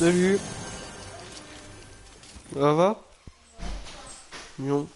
Salut. Ça va? Non.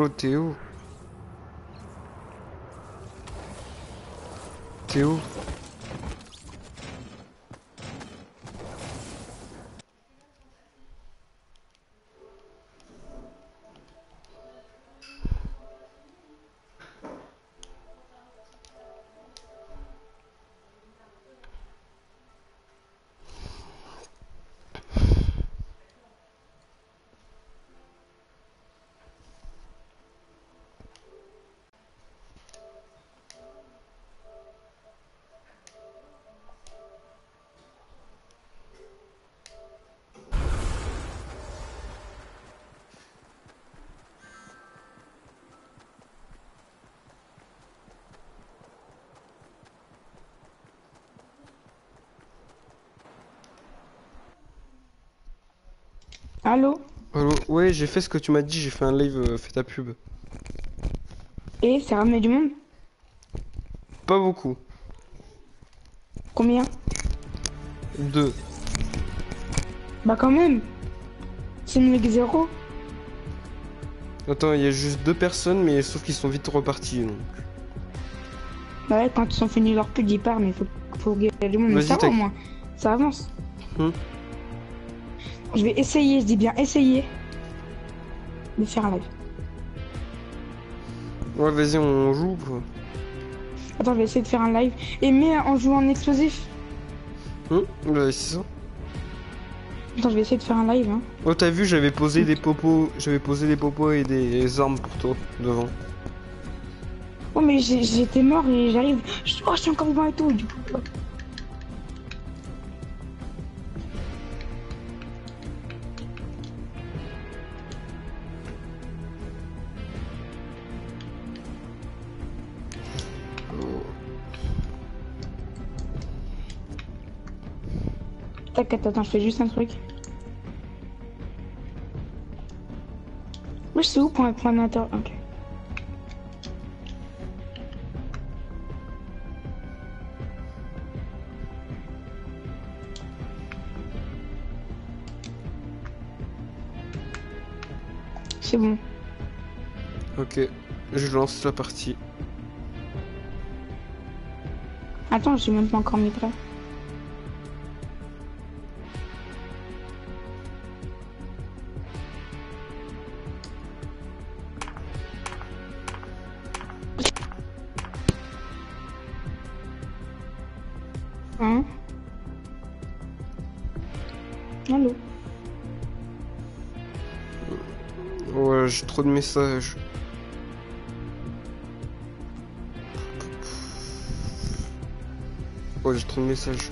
Oh, t'es où Allô Allô Ouais, j'ai fait ce que tu m'as dit, j'ai fait un live, euh, fais ta pub. Et c'est ramené du monde Pas beaucoup. Combien Deux. Bah quand même C'est une ligue zéro Attends, il y a juste deux personnes, mais sauf qu'ils sont vite repartis. donc. Bah ouais, quand ils ont fini leur pub, ils partent, mais faut, faut du monde. Mais ça va au moins, ça avance. Hmm. Je vais essayer, je dis bien essayer de faire un live. Ouais, vas-y, on joue. quoi. Attends, je vais essayer de faire un live. Et mais en jouant en explosif. Hum Ouais, c'est ça. Attends, je vais essayer de faire un live. Hein. Oh, t'as vu, j'avais posé des popos, j'avais posé des popos et des armes pour toi devant. Oh, mais j'étais mort et j'arrive. Oh, je suis encore vivant et tout. Du coup, T'inquiète, attends, je fais juste un truc. Moi, je sais où pour un point d'inter. Ok. C'est bon. Ok, je lance la partie. Attends, je suis même pas encore mis prêt. J'ai trop de messages. Ouais, j'ai trop de messages.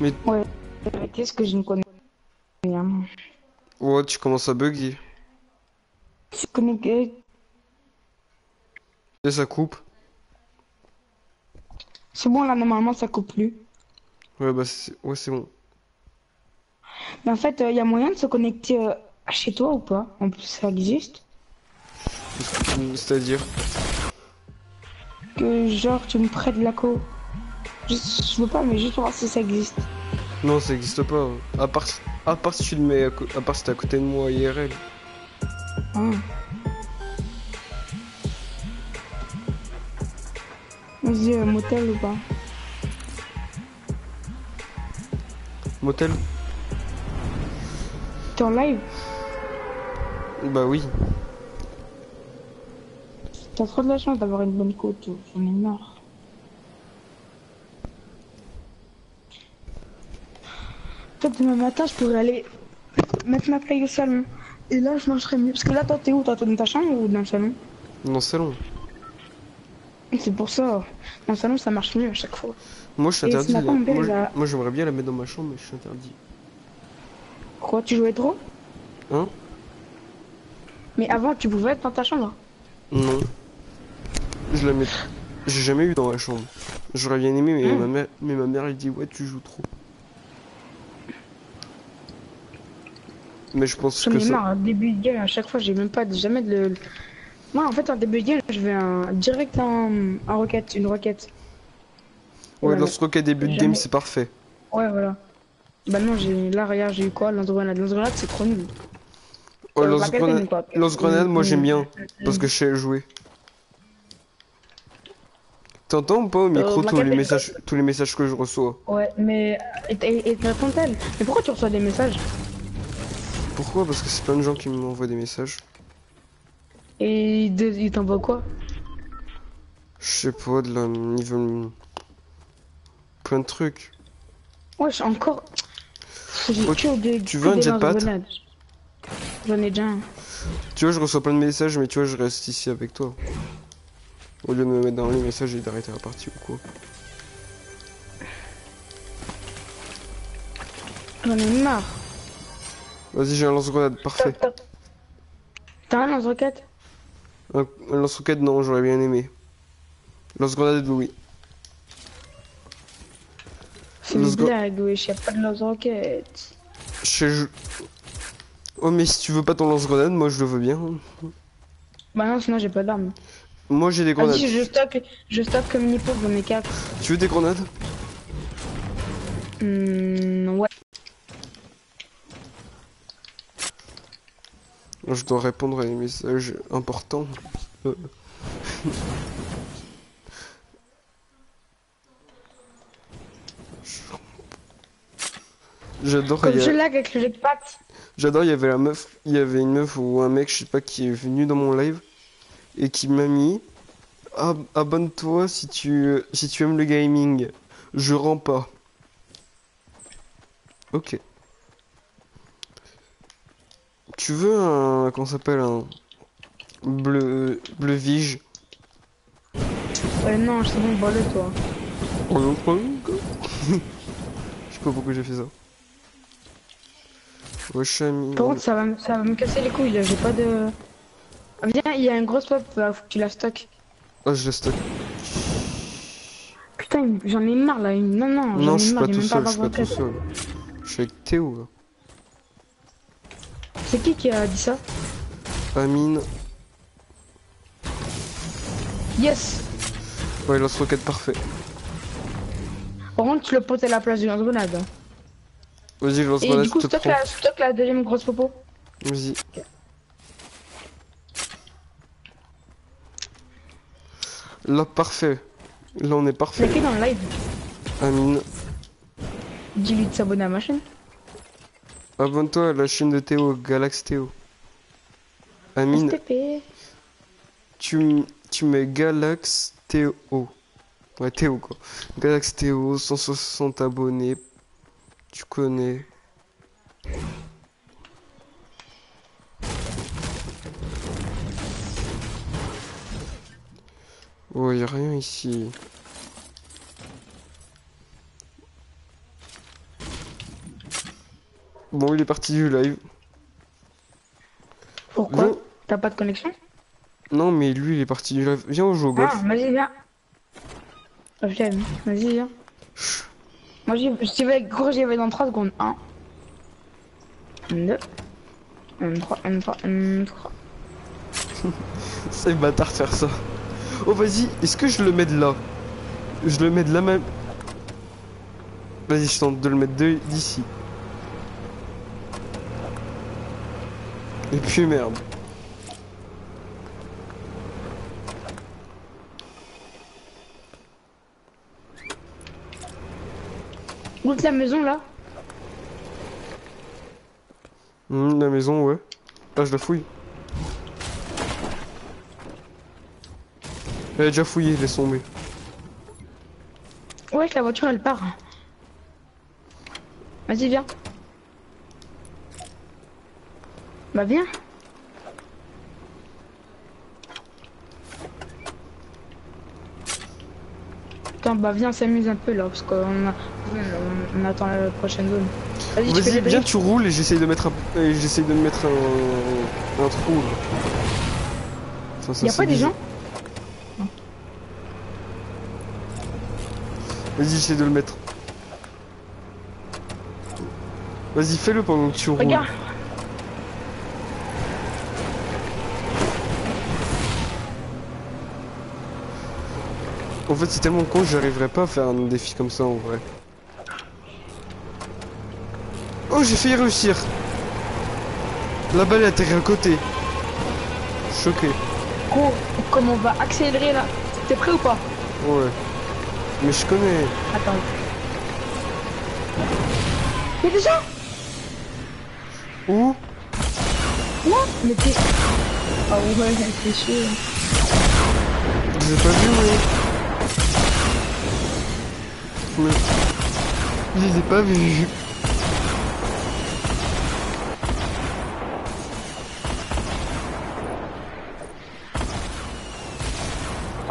Mais Ouais. Qu'est-ce que je ne connais rien ouais, tu commences à bugger. Je connais que... Et ça coupe. C'est bon, là, normalement, ça coupe plus. Ouais, bah c'est ouais, c'est bon. Mais en fait, il y a moyen de se connecter euh, chez toi ou pas? En plus, ça existe. C'est-à-dire? Que genre, tu me prêtes de la co. Je, je veux pas, mais juste pour voir si ça existe. Non, ça existe pas. À part, à part si tu le mets à, à part si t'es à côté de moi IRL. Ah. Vas-y, euh, motel ou pas? Motel? T'es en live Bah oui. T'as trop de la chance d'avoir une bonne côte, j'en ai marre. Peut-être demain matin, je pourrais aller mettre ma play au salon. Et là, je marcherai mieux. Parce que là, toi, t'es où? Toi, t'es dans ta chambre ou dans le salon? Dans le salon. C'est pour ça. Dans le salon, ça marche mieux à chaque fois. Moi, je suis interdit. Moi, moi, j'aimerais bien la mettre dans ma chambre, mais je suis interdit. Quoi, tu jouais trop? Hein? Mais avant, tu pouvais être dans ta chambre. Non. Je la mets. J'ai jamais eu dans ma chambre. J'aurais bien aimé, mais Hmm. ma mère, mais ma mère, elle dit ouais, tu joues trop. Mais je pense que ça. marre, un début de game, à chaque fois, j'ai même pas jamais de le. Moi, en fait, en début de game, je vais un... direct en, en requête, une requête. Ouais, dans ce cas début de game, c'est parfait. Ouais, voilà. Bah non, j'ai là, regarde, j'ai eu quoi? L'Android, l'Android, c'est trop nul. Oh, Euh, lance-grenade, Macadam, quoi. lance-grenade, moi j'aime bien. Mm. Parce que je sais jouer. T'entends ou pas au micro tous, les messages, tous les messages que je reçois? Ouais, mais. Et, et, et te répond-elle Mais pourquoi tu reçois des messages? Pourquoi? Parce que c'est plein de gens qui m'envoient des messages. Et ils t'envoient quoi? Je sais pas, de la... ils veulent... Plein de trucs. Wesh, encore. Tu veux un jetpack. J'en ai déjà un. Tu vois, je reçois plein de messages, mais tu vois, je reste ici avec toi. Au lieu de me mettre dans les messages et d'arrêter la partie ou quoi. J'en ai marre. Vas-y, j'ai un lance-grenade, parfait. T'as un lance-roquette? Un, un lance-roquette, non, j'aurais bien aimé. Lance-grenade, oui. C'est une blague, wesh, y'a pas de lance-roquette. Je. Oh, mais si tu veux pas ton lance-grenade, moi je le veux bien. Bah non, sinon j'ai pas d'armes. Moi j'ai des grenades. Vas-y, je stocke, je stocke comme une épaule, j'en ai 4. Tu veux des grenades? Hmm, ouais. Je dois répondre à des messages importants. J'adore, Comme a- je lag avec le jetpack. j'adore, il y avait la meuf, il y avait une meuf ou un mec, je sais pas, qui est venu dans mon live et qui m'a mis Ab- abonne-toi si tu si tu aimes le gaming. Je rends pas. Ok. Tu veux un comment ça s'appelle un bleu bleu vige? Ouais, non, c'est bon, balle toi. Je sais pas pourquoi j'ai fait ça. Wesh. Par contre, ça va, me- ça va me casser les couilles, là, j'ai pas de. Ah, Viens, il y a une grosse pop, euh, faut que tu la stockes. Ah je la stocke. Putain, il- j'en ai marre là. il- Non, non, j'en Non, ai je suis marre, pas j'ai tout même seul, je suis pas tout seul. Je suis avec Théo là. C'est qui qui a dit ça? Amine. Yes Ouais, lance-roquette parfait. Par contre, tu le potes à la place du lance-grenade. hein. Vas-y, Et du coup, prends. la, la deuxième grosse popo. Vas-y. Là, parfait. Là, on est parfait. qui dans le live Amine, Dis-lui de s'abonner à ma chaîne. abonne-toi à la chaîne de Théo, Galax Théo. Amine, STP. tu, tu mets Galax Théo. Ouais, Théo quoi. Galax Théo, 160 abonnés. Tu connais. Oh, y a rien ici. Bon, il est parti du live. Pourquoi T'as pas de connexion? Non, mais lui, il est parti du live. Viens, on joue au golf. Ah, vas-y, viens. Vas-y, viens. Moi, j'y vais, gros, j'y vais dans 3 secondes. 1, 2, 1, 3, 1, 3, 1, 3. C'est bâtard de faire ça. Oh, vas-y, est-ce que je le mets de là? Je le mets de là même. Vas-y, je tente de le mettre d'ici. Et puis merde. Est la maison là Hmm, la maison, ouais. Ah, je la fouille. Elle a déjà fouillé, laisse tomber. Ouais, la voiture elle part. Vas-y, viens. Bah, viens. Bah, viens, s'amuse un peu là, parce qu'on a... on, on attend la prochaine zone. Vas-y, viens, tu roules et j'essaye de mettre un... j'essaye de mettre un... un trou. Là. Enfin, ça, Y'a c'est pas des gens Vas-y, j'essaie de le mettre. Vas-y, fais-le pendant que tu roules. Regarde. Fait, c'est tellement con que j'arriverai pas à faire un défi comme ça en vrai. Oh, j'ai failli réussir. La balle est atterri à côté. Choqué. Gros, comme on va accélérer là? T'es prêt ou pas? Ouais. Mais je connais. Attends. Mais déjà? Où? Quoi Mais t'es... Ah ouais, t'es sûr. J'ai pas vu, mais... Mais... Je les ai pas vus.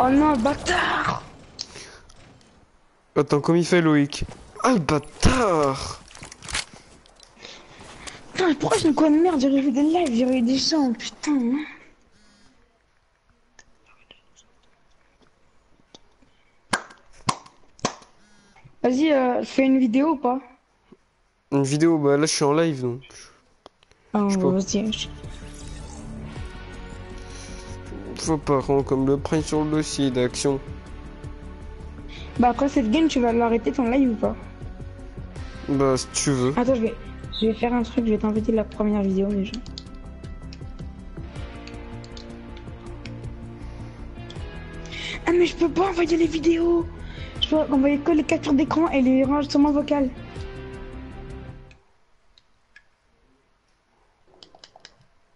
Oh non, bâtard Attends, comme il fait Loïc Ah le bâtard Putain, pourquoi une quoi de merde? J'ai vu des lives, j'ai vu des gens, putain. Vas-y, euh, fais une vidéo ou pas Une vidéo, bah là je suis en live donc. Pas. vas-y. Faut pas rendre comme le print sur le dossier d'action. Bah après cette game, tu vas l'arrêter ton live ou pas Bah si tu veux. Attends, je vais, je vais faire un truc, je vais t'envoyer la première vidéo déjà. Ah mais je peux pas envoyer les vidéos Je peux envoyer que les captures d'écran et les enregistrements vocaux.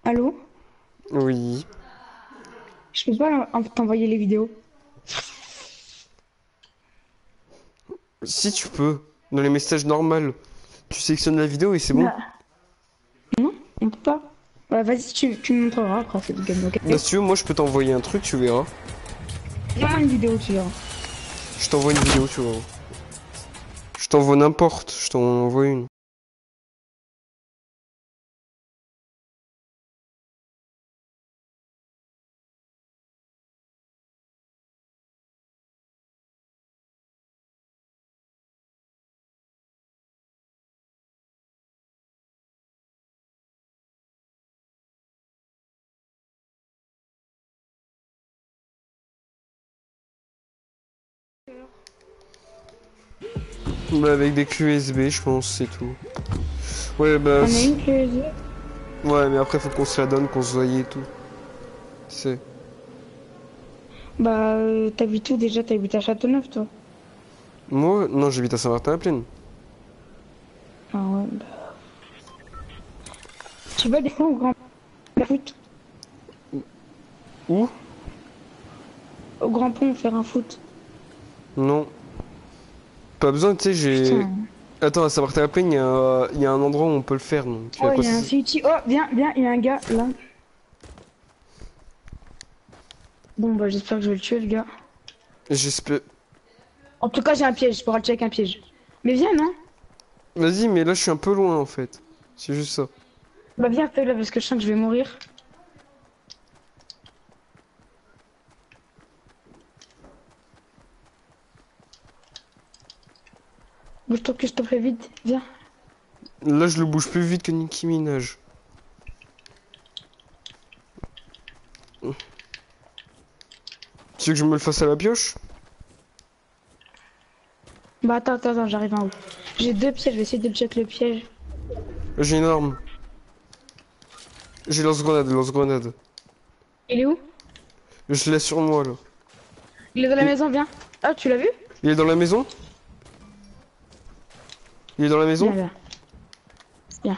Allô? Oui. Je peux pas en- t'envoyer les vidéos. Si tu peux. Dans les messages normaux. Tu sélectionnes la vidéo et c'est bon. Bah, Non, on peut pas. Bah, vas-y, tu, tu me montreras après cette game, ok? Bah, si tu veux, moi je peux t'envoyer un truc, tu verras. Viens une vidéo, tu verras. Je t'envoie une vidéo, tu verras. Je t'envoie n'importe, je t'en Bah, avec des USB, je pense, c'est tout. Ouais, bah. On a une. Ouais, mais après, faut qu'on se la donne, qu'on se voie et tout. Sais. Bah, euh, t'habites où déjà? T'habites à Châteauneuf, toi? Moi, non, j'habite à Saint-Martin-la-Plaine. Ah ouais, bah. Tu vas des fois au grand foot? Où? Au grand pont faire un foot. Non. Pas besoin, tu sais, j'ai. Attends, à Saint-Martin-la-Plaine, il y, a- il y a un endroit où on peut le faire, donc. Oh, il y a un CUT. Oh, viens, viens, il y a un gars là. Bon, bah, j'espère que je vais le tuer, le gars. J'espère. En tout cas, j'ai un piège, je pourrais le tuer avec un piège. Mais viens, non? Vas-y, mais là, je suis un peu loin, en fait. C'est juste ça. Bah, viens, fais-le parce que je sens que je vais mourir. Bouge-toi que je te fais vite, viens. Là, je le bouge plus vite que Nicki Minaj. Tu veux que je me le fasse à la pioche? Bah, attends, attends, attends, j'arrive en haut. J'ai deux pièges, je vais essayer de check le piège. J'ai une arme. J'ai lance-grenade, lance-grenade. Il est où? Je l'ai sur moi, là. Il est dans la maison, viens. Ah, tu l'as vu? Il est dans la maison? Il est dans la maison Viens, viens. Viens.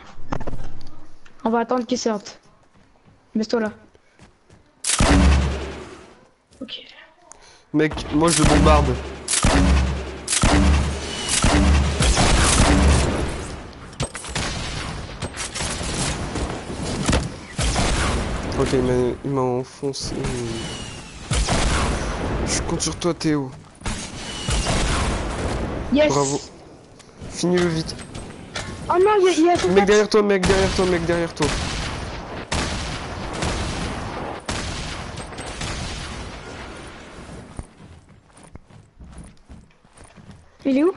On va attendre qu'il sorte. Baisse-toi là. Ok. Mec, moi je le bombarde. Ok, il m'a- il m'a enfoncé. Je compte sur toi, Théo. Yes Bravo. Finis-le vite. Oh non, il y a, il y a son Mec derrière toi, mec derrière toi, mec derrière toi. Il est où?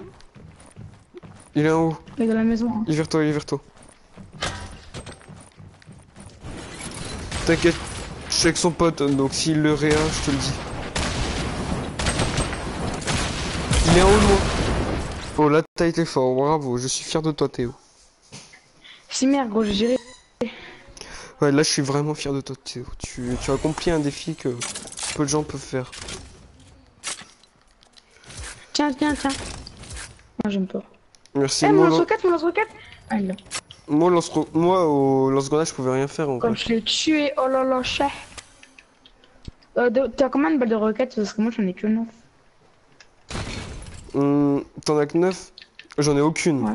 Il est en haut. Il est dans la maison. Il est vers toi, il est vers toi. T'inquiète, je suis avec son pote, donc s'il le réa, je te le dis. Il est en haut de moi. Oh là t'as été fort, bravo, je suis fier de toi Théo. Si merde, gros, j'ai géré. Ouais, là, je suis vraiment fier de toi, Théo. Tu, tu as accompli un défi que peu de gens peuvent faire. Tiens, tiens, tiens. Moi, j'aime pas. Merci. Eh, mon moi, lance-roquette, mon lance-roquette Ah, moi, lance moi, au lance-grenade, je pouvais rien faire en Comme je l'ai tué, oh là là, chat. Euh, T'as combien de balles de roquettes? Parce que moi, j'en ai que 9. Hum, T'en as que 9 J'en ai aucune. Ouais.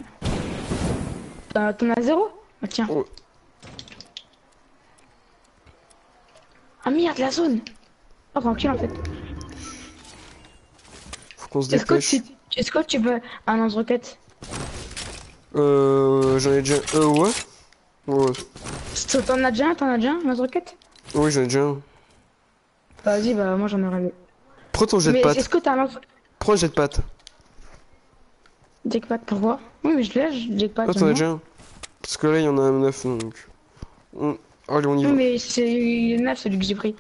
T'en t'en as zéro Ah, tiens. Ouais. Ah merde, la zone Oh, tranquille en fait. Faut qu'on se Est-ce que, dépêche. tu... Est-ce que tu veux un lance-roquette Euh, j'en ai déjà. Euh, ouais. Ouais. T'en as déjà un T'en as déjà un lance-roquette Oui, j'en ai déjà un. Vas-y, bah moi j'en aurais deux. Prends ton Mais jetpack. est-ce que t'as un lance... Prends le jetpack. Jackpot, pourquoi? Oui, mais je l'ai, je- Jackpot. Ah, t'en as déjà un. Parce que là, il y en a un 9 donc. On- Allez, on y Oui, va. mais c'est le 9, celui que j'ai pris.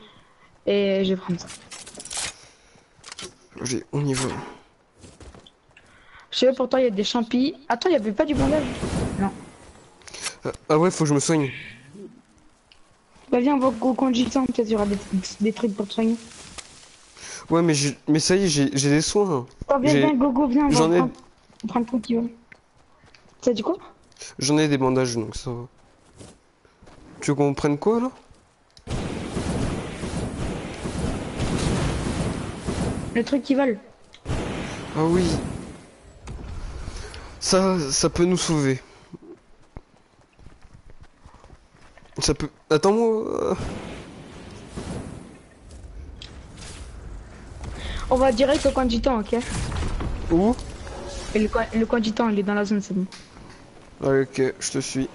Et je vais prendre ça. Allez, on y va. Je sais pas, pour toi, il y a des champis. Attends, il y avait pas du bandage Ah, Ah ouais, faut que je me soigne. Bah viens, on va au conductant, peut-être il y aura des, des trucs pour te soigner. Ouais, mais, j'ai- mais ça y est, j'ai j'ai des soins. Oh, viens, viens, go, go, viens, j'en ai- on prend le veut. Ça dit quoi? J'en ai des bandages donc ça va. Tu veux qu'on prenne quoi là Le truc qui vole. Ah oui. Ça, ça peut nous sauver. Ça peut. Attends-moi. On va direct au conductant, ok? Où? Et le, co- le conductant, il est dans la zone, c'est bon. Ok, je te suis.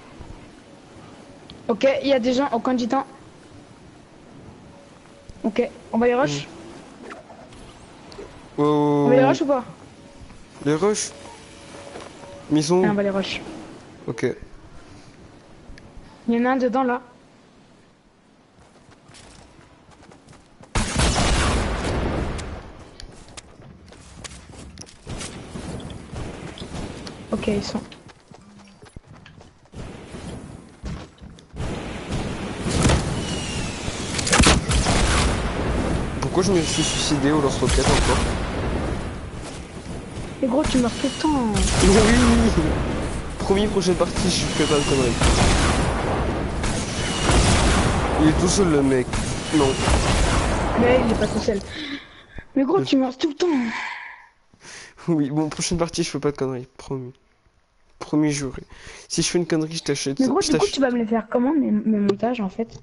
Ok, il y a des gens au conductant. Ok, on va les rush? Oh, On va les rush ou pas? Les rushs Mais ils sont Ah, On va les rush. Ok. Il y en a un dedans là. Ok, ils sont. Pourquoi je me suis suicidé au lance-roquette encore Et gros, tu meurs tout le temps. Oui Promis, prochaine partie, je fais pas de conneries. Il est tout seul le mec. Non. Mais il est pas tout seul. Mais gros, tu meurs tout le temps. Oui, bon, prochaine partie, je fais pas de conneries. Promis. Promis, juré. Si je fais une connerie, je t'achète Mais gros, Je du coup, tu vas me les faire comment, mes, mes montages en fait?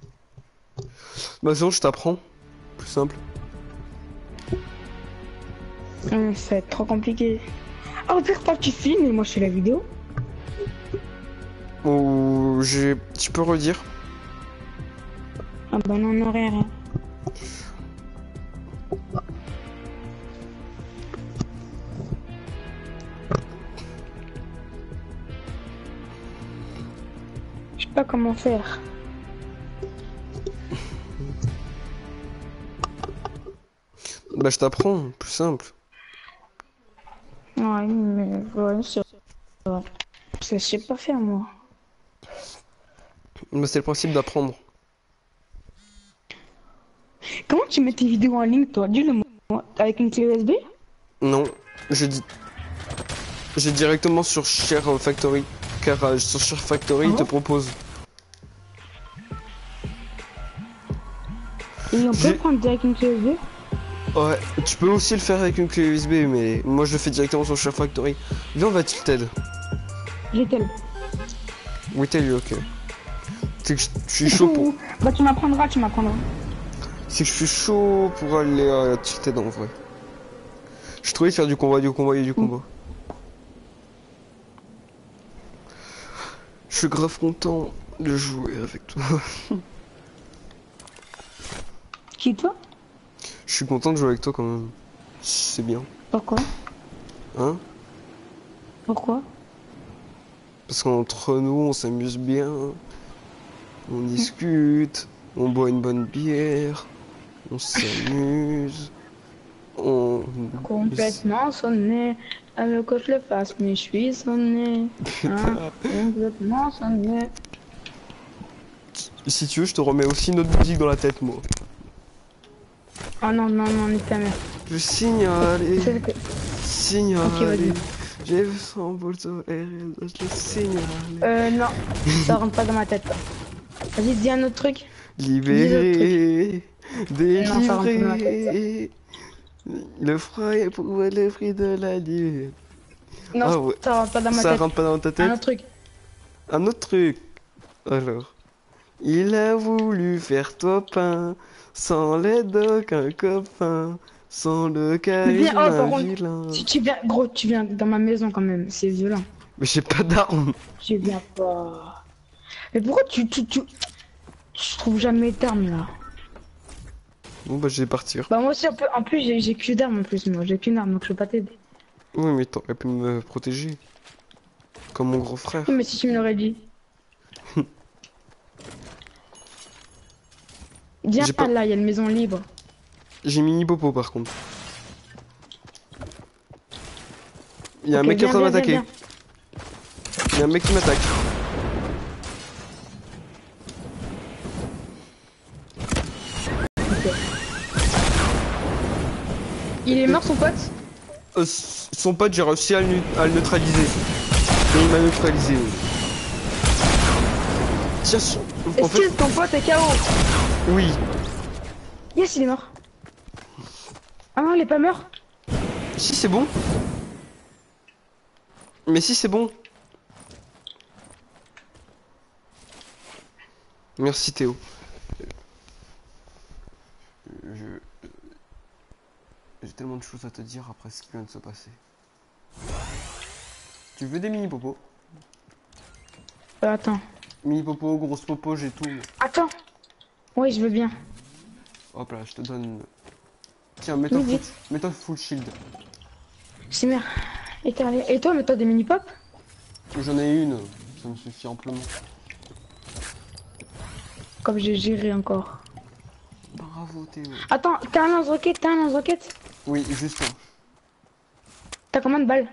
Bah, bon, je t'apprends. Plus simple. Hum, Ça va être trop compliqué. Ah, au pire, toi, tu filmes et moi, je fais la vidéo. Oh, j'ai. Tu peux redire? Ah bah non, non, rien, rien. Comment faire. Bah, je t'apprends. Plus simple. Ouais, mais ouais, c'est vrai. Parce que je sais pas faire, moi. Bah, c'est le principe d'apprendre. Comment tu mets tes vidéos en ligne, toi? Dis-le moi. Avec une clé USB Non, je dis. J'ai directement sur Share Factory. Car euh, sur Share Factory, il te Ah. propose. On peut prendre direct une clé USB Ouais, tu peux aussi le faire avec une clé USB, mais moi je le fais directement sur Share Factory. Viens, on va Tilted. Tel. Oui, t'es lui, ok. C'est que je suis chaud pour. Bah, tu m'apprendras, tu m'apprendras. C'est que je suis chaud pour aller à Tilted en vrai. Je trouvais faire du combat, du combat et du combat. Je suis grave content de jouer avec toi. Qui, toi Je suis content de jouer avec toi quand même. C'est bien. Pourquoi Hein Pourquoi Parce qu'entre nous, on s'amuse bien. On discute. On boit une bonne bière. On s'amuse. On... Complètement sonné. Elle veut que je le fasse, mais je suis sonné. Hein, complètement sonné. Si tu veux, je te remets aussi une autre musique dans la tête, moi. Oh non, non, non, nique ta mère. Je signale, signale. Ok, vas-y. J'ai vu son boulot et je le signale. Euh, non, ça rentre pas dans ma tête. Vas-y, dis un autre truc. Libéré, ça délivré. Le froid est pour le prix de la liberté. Non, Ah ouais. ça rentre pas dans ma Ça tête. rentre pas dans ta Un tête autre truc. Un autre truc. Alors. Il a voulu faire toi pain, sans l'aide d'aucun copain, sans le Viens, oh, vilain. Si tu viens, gros, tu viens dans ma maison quand même, c'est violent. Mais j'ai pas d'armes. Tu viens pas. Mais pourquoi tu, tu, tu, tu trouves jamais d'armes là? Bon bah je vais partir. Bah moi aussi, peu, en plus, j'ai j'ai que d'armes en plus, moi, j'ai qu'une arme, donc je peux pas t'aider. Oui mais t'aurais pu me protéger. Comme mon gros frère. Oui, mais si tu me l'aurais dit. Viens pas- là, il y a une maison libre. J'ai mini popo par contre. Il y a un mec qui est en train de m'attaquer. Il y a un mec qui m'attaque. Il est mort son pote? Euh, son pote j'ai réussi à le, nu- à le neutraliser. Et il m'a neutralisé. oui. Tiens, en Est-ce fait, que ton pote est KO oui. Yes, il est mort. Ah non, il est pas mort Si c'est bon. Mais si c'est bon. Merci Théo. Je... J'ai tellement de choses à te dire après ce qui vient de se passer. Tu veux des mini popos Euh, Attends. Mini popo, grosse popo, j'ai tout. Attends. Oui, je veux bien. Hop là, je te donne. Tiens, mets-toi full, mets-toi full shield. C'est merde. Et, toi, mets-toi des mini-pop? J'en ai une, ça me suffit amplement. Comme j'ai géré encore. Bravo Théo. Attends, t'as un lance-roquette T'as un lance-roquette? Oui, juste un. T'as combien de balles?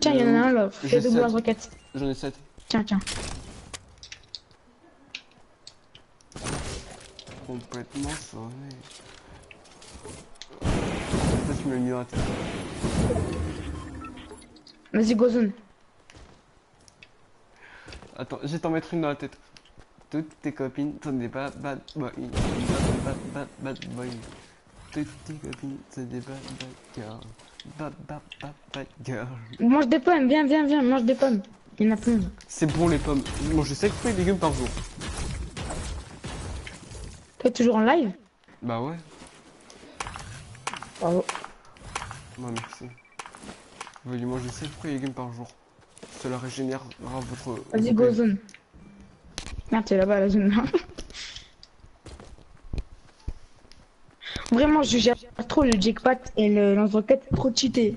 Tiens, il y en a un là. J'ai Fais double sept. lance-roquette. J'en ai 7. Tiens, tiens. Complètement sonné. Toi, tu la tête. Vas-y, go zone. Attends, je vais t'en mettre une dans la tête. Toutes tes copines sont des bad bad boys. Bad bad bad boys. Toutes tes copines sont des bad bad girls. Bad bad bad bad girls. Mange des pommes, viens, viens, viens, mange des pommes. Il y en a plein. C'est bon les pommes. Je mange 7 fruits et légumes par jour. Toujours en live Bah ouais. Bravo. Ouais, merci. Veuillez manger 7 fruits et légumes par jour. Cela régénérera votre. Vas-y, go zone. Merde, t'es là-bas, la zone. Vraiment, je gère trop le jackpot et le lance-roquette trop cheaté.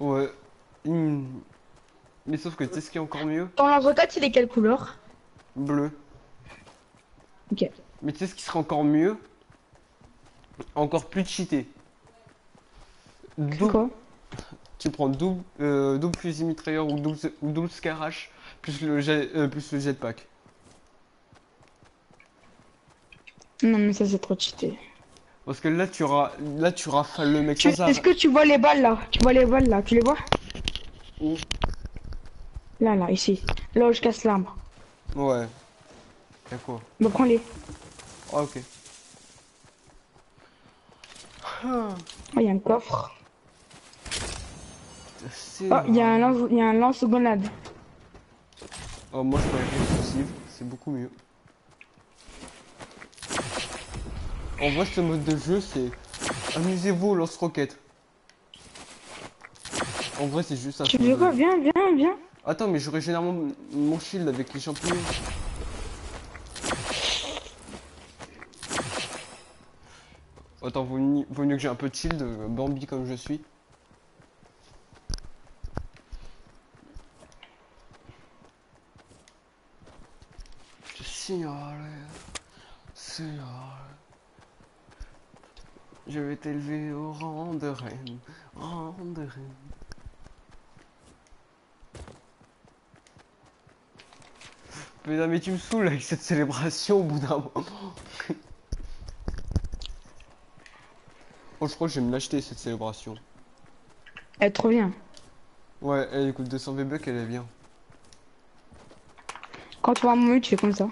Ouais. Hmm. Mais sauf que tu sais ce qui est encore mieux? Ton lance-roquette, il est quelle couleur? Bleu. Ok. Mais tu sais ce qui serait encore mieux? Encore plus cheaté. C'est Dou- quoi? Tu prends double, euh, double fusil mitrailleur ou double, ou double scarache plus le, jet, euh, plus le jetpack. Non, mais ça, c'est trop cheaté. Parce que là tu, ra- là, tu rafales le mec Tu- sans arrêt. Est-ce que tu vois les balles là? Tu vois les balles là? Tu les vois? Où? Là, là, ici. Là où je casse l'arbre. Ouais. Y'a quoi? Bah, prends-les. Ah ok. Ah, Oh, il y a un coffre. Oh, il y a un lance, il y a un lance-grenade. Oh, moi je préfère répulsive, c'est beaucoup mieux. En vrai, ce mode de jeu, c'est amusez-vous au lance-roquette. En vrai, c'est juste ça. Tu veux quoi Viens, viens, viens. Attends, mais je régénère mon, mon shield avec les champignons. Attends, vaut, mi- vaut mieux que j'ai un peu de shield, euh, Bambi comme je suis. Je signale, signale. Je vais t'élever au rang de reine, rang de reine. Mais tu me saoules avec cette célébration au bout d'un moment. Oh, je crois que je vais me l'acheter cette célébration. Elle est trop bien. Ouais, elle coûte 200 V-Bucks, elle est bien. Quand tu vois moment, tu fais comme ça.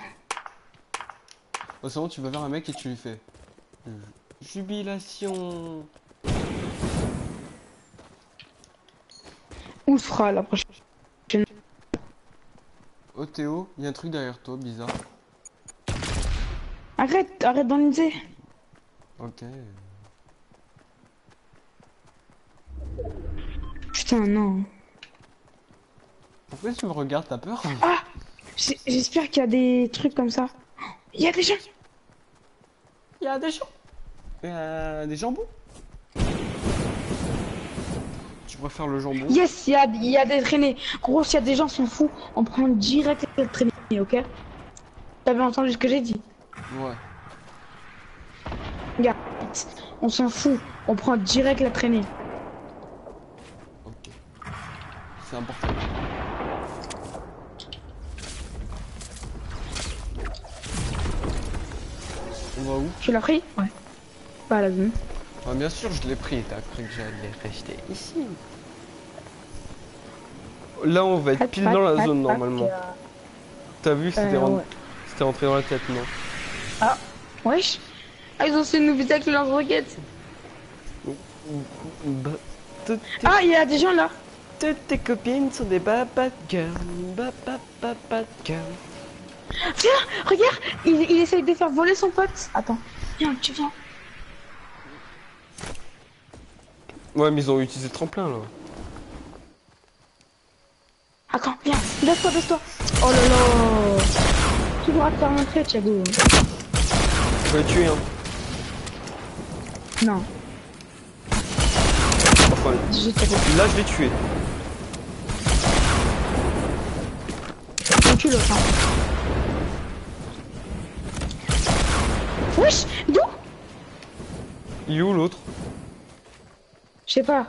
Oh, c'est bon, tu vas vers un mec et tu lui fais. Jubilation Où sera la prochaine? Oh Théo, il y a un truc derrière toi, bizarre. Arrête, arrête d'enliser. Ok. Putain, non. Pourquoi tu me regardes, t'as peur Ah J'espère qu'il y a des trucs comme ça. Il y a des gens Il y a des gens. Des jambons. Tu préfères le jambon Yes, il y a, y a des traînées. Gros, s'il y a des gens, s'en fout. On prend direct les traînées, ok? T'avais entendu ce que j'ai dit? Ouais. Regarde, on s'en fout. On prend direct la traînée. Ok. C'est important. On va où Tu l'as pris Ouais. Pas la zone. Ah bien sûr je l'ai pris, t'as cru que j'allais rester ici. Là on va être pile dans la zone normalement. T'as vu c'était Euh, c'était rentré dans la tête non Ah, wesh Ah, ils ont su nous viser avec leurs roquettes Bah, toutes tes, Ah, il y a des gens là toutes tes copines sont des bad girls, bad girls. Viens, regarde il, il essaye de faire voler son pote Attends, viens, tu viens Ouais mais ils ont utilisé le tremplin là. Attends, viens, baisse-toi, baisse-toi Oh là là Tu pourras te faire montrer, Thiago Je vais le tuer hein. Non, Enfin je Thiago. là je l'ai tué. Tue l'autre, hein. Wesh D'où? Il est où l'autre? Je sais pas.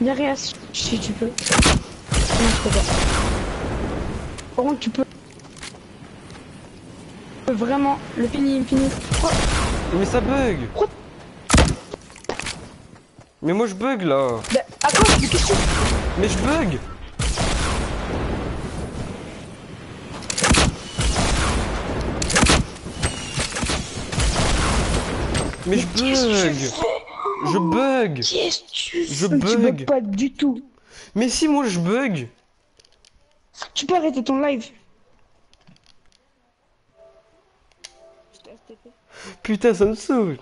Rien si tu peux. Non, je peux pas. Par contre, tu peux... vraiment... Le fini, fini. Oh, Mais ça bug Mais moi je bug là bah, attends, mais qu'est-ce que tu... Mais je bug Mais je bug Je bug Qu'est-ce que tu Je Tu bug. bugs pas du tout. Mais si moi je bug Tu peux arrêter ton live. Putain ça me saoule